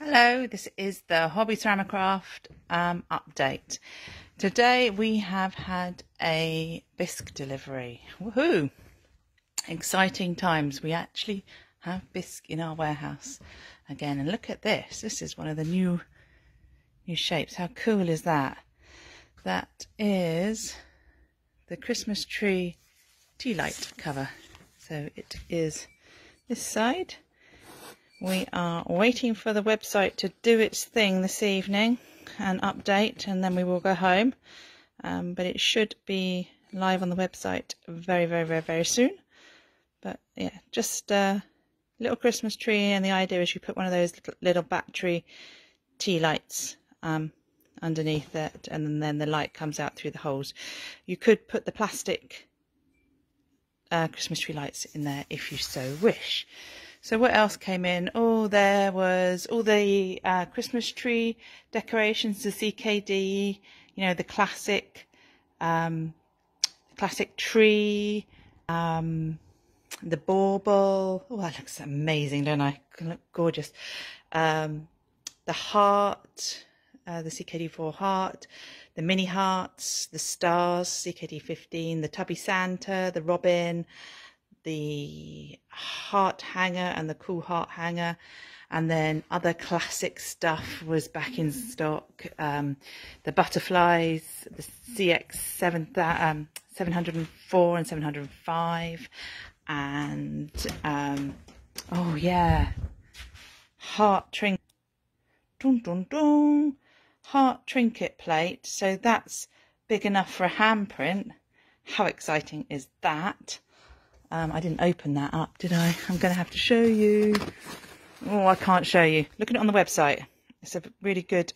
Hello, this is the Hobby Ceramicraft um, update. Today we have had a bisque delivery. Woohoo! Exciting times. We actually have bisque in our warehouse again. And look at this. This is one of the new new shapes. How cool is that? That is the Christmas tree tea light cover. So it is this side we are waiting for the website to do its thing this evening and update, and then we will go home. Um, but it should be live on the website very, very, very, very soon. But yeah, just a little Christmas tree, and the idea is you put one of those little, battery tea lights um, underneath it, and then the light comes out through the holes. You could put the plastic uh, Christmas tree lights in there if you so wish. So what else came in? Oh, there was all the uh, Christmas tree decorations, the CKD, you know, the classic, um, classic tree, um, the bauble. Oh, that looks amazing, don't I? Look gorgeous. Um, the heart, uh, the CKD4 heart, the mini hearts, the stars, CKD15, the tubby Santa, the robin, the heart hanger and the cool heart hanger and then other classic stuff was back in stock. Um, the butterflies the cx 7 um, 704 and 705 and um, oh yeah heart trinket dun, dun, dun, heart trinket plate. So that's big enough for a handprint. How exciting is that um, I didn't open that up, did I? I'm going to have to show you. Oh, I can't show you. Look at it on the website. It's a really good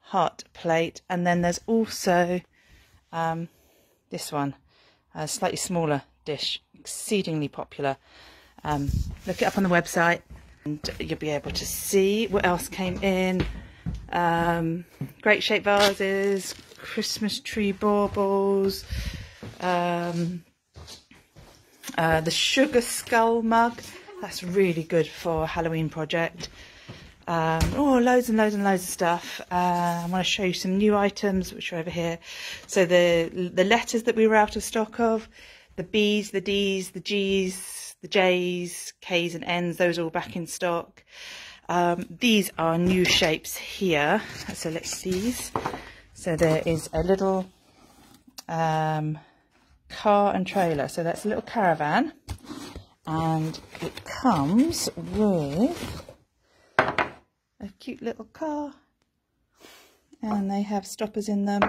heart plate. And then there's also um, this one, a slightly smaller dish, exceedingly popular. Um, look it up on the website and you'll be able to see what else came in. Um, great shape vases, Christmas tree baubles, um, uh, the Sugar Skull mug. That's really good for Halloween project. Um, oh, loads and loads and loads of stuff. Uh, I want to show you some new items which are over here. So the the letters that we were out of stock of, the B's, the D's, the G's, the J's, K's and N's, those are all back in stock. Um, these are new shapes here. So let's see these. So there is a little um, car and trailer. So that's a little caravan and it comes with a cute little car and they have stoppers in them.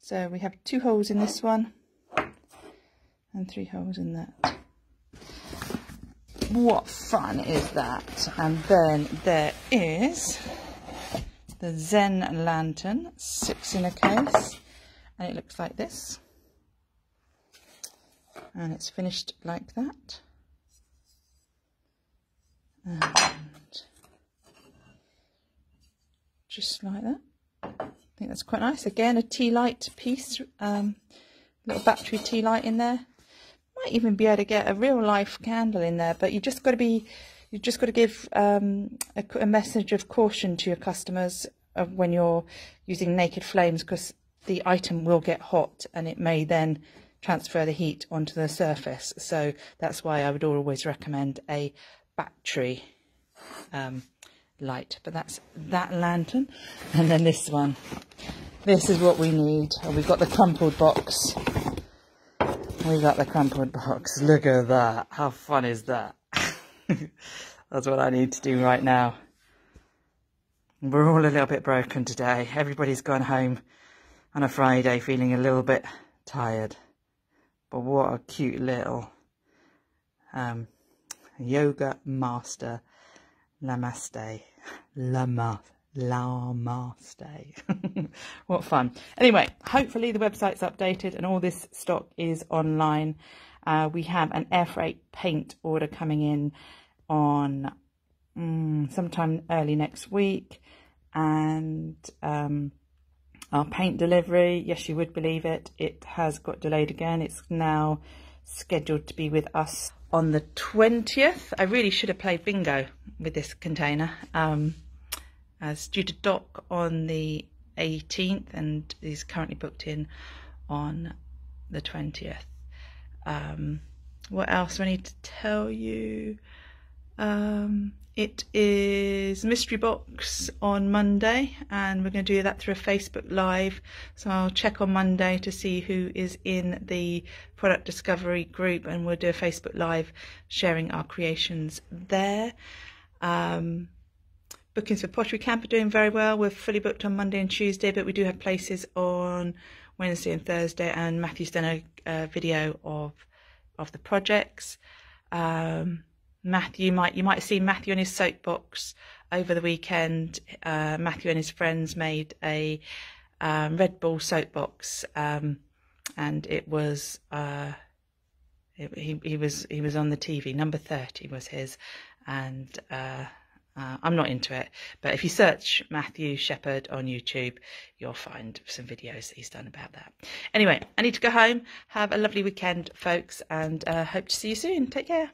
So we have two holes in this one and three holes in that. What fun is that? And then there is the Zen lantern, six in a case, and it looks like this and it's finished like that. And just like that. I think that's quite nice. Again a tea light piece um, little battery tea light in there. Might even be able to get a real life candle in there but you just got to be you've just got to give um, a, a, message of caution to your customers when you're using naked flames because the item will get hot and it may then transfer the heat onto the surface. So that's why I would always recommend a battery um, light. But that's that lantern. And then this one. This is what we need. We've got the crumpled box. We've got the crumpled box. Look at that. How fun is that? that's what I need to do right now. We're all a little bit broken today. Everybody's gone home on a Friday feeling a little bit tired. But what a cute little um, yoga master namaste. Lama. Namaste. what fun. Anyway, hopefully the website's updated and all this stock is online. Uh, we have an air freight paint order coming in on um, sometime early next week. And um, our paint delivery, yes, you would believe it, it has got delayed again. It's now scheduled to be with us on the 20th. I really should have played bingo with this container. Um, as due to dock on the 18th and is currently booked in on the 20th. Um, what else do I need to tell you? Um, it is Mystery Box on Monday, and we're going to do that through a Facebook Live. So I'll check on Monday to see who is in the product discovery group, and we'll do a Facebook Live sharing our creations there. Um, bookings for Pottery Camp are doing very well. We're fully booked on Monday and Tuesday, but we do have places on Wednesday and Thursday. And Matthew's done a, a video of of the projects. Um, Matthew might you might have seen Matthew on his soapbox over the weekend. Uh, Matthew and his friends made a um, Red Bull soapbox, um, and it was uh, it, he he was he was on the TV. Number thirty was his, and uh, uh, I'm not into it, but if you search Matthew Shepherd on YouTube, you'll find some videos that he's done about that. Anyway, I need to go home. Have a lovely weekend, folks, and uh, hope to see you soon. Take care.